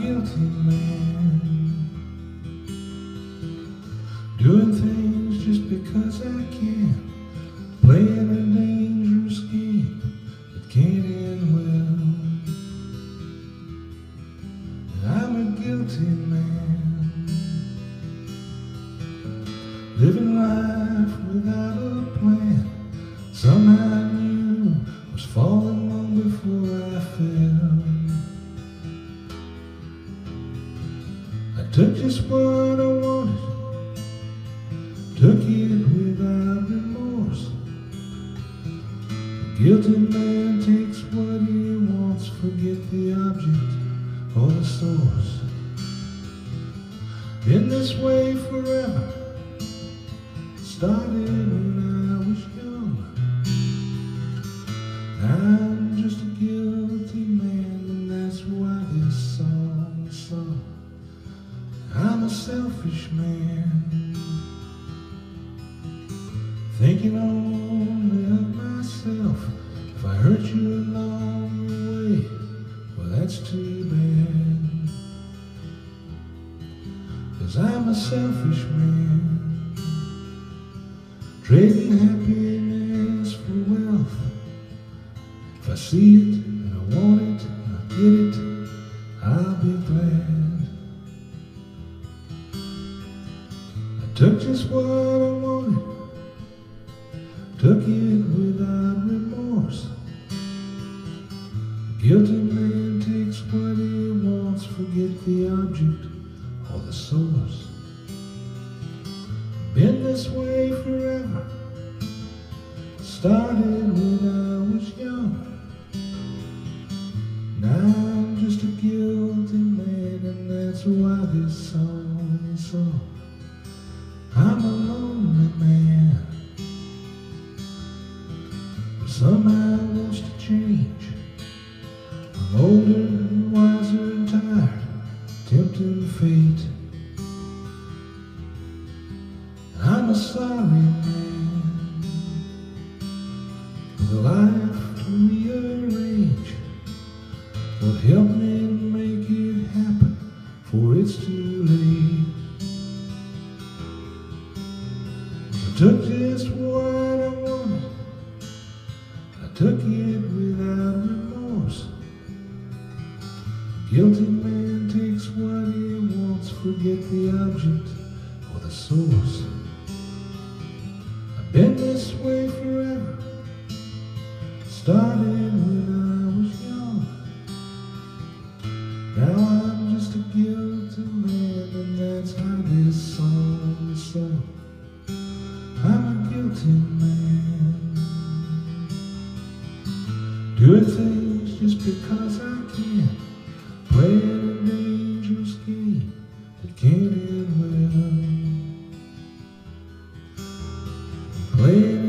guilty man. Doing things just because I can. Playing a dangerous game that can't end well. I'm a guilty man. Living life without a plan. Somehow took just what I wanted, took it without remorse. The guilty man takes what he wants, forget the object or the source. Been this way forever, started when I was young. I'm thinking only of myself. If I hurt you along the way, well, that's too bad. Cause I'm a selfish man, trading happiness for wealth. If I see it and I want it and I get it, I'll be glad. I took I wanted, took it without remorse. The guilty man takes what he wants, forget the object or the source. Been this way forever, started when I was young. Now I'm just a guilty man, and that's why this song is sung. Somehow wants to change. I'm older and wiser and tired, tempting fate. I'm a sorry man, with a life to rearrange. Well, help me make it happen, for it's too the object or the source. I've been this way forever, started when I was young. Now I'm just a guilty man, and that's how this song is sung. I'm a guilty man, doing things Playing